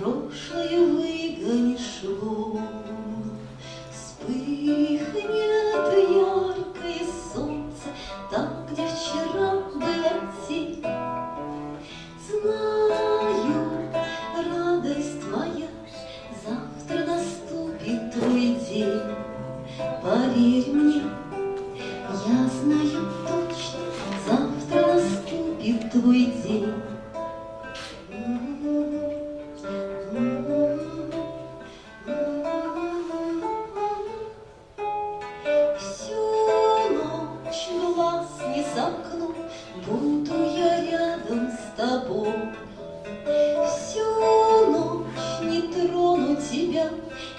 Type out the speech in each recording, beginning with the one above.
прошлое выгонишь лун. Вспыхнет яркое солнце там, где вчера была тень. Знаю, радость моя. Тобой. Всю ночь не трону тебя,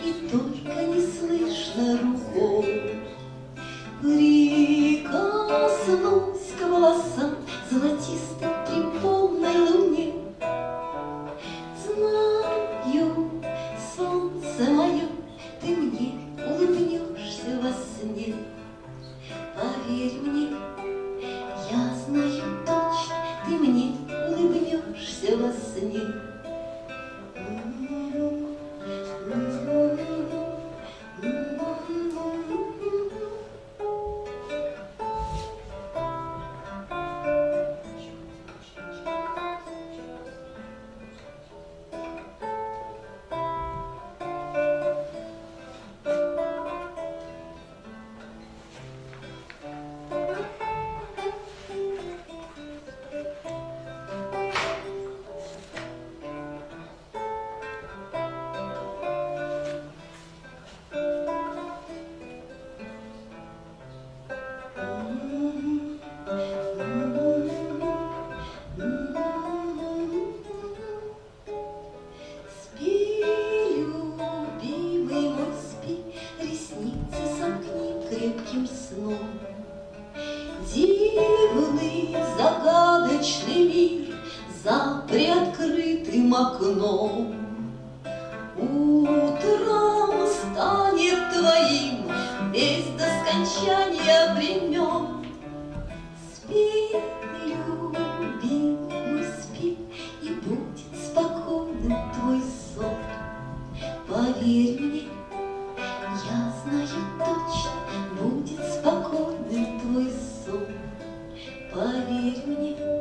И только не слышно рукой. Прикоснусь к волосам Золотистым при полной луне. Знаю, солнце мое, Ты мне улыбнешься во сне. сказочный мир за приоткрытым окном. Утром станет твоим весь до скончания времен. Спи, любимый, спи, и будет спокойным твой сон. Поверь мне, я знаю точно, будет спокойным твой сон. Поверь мне.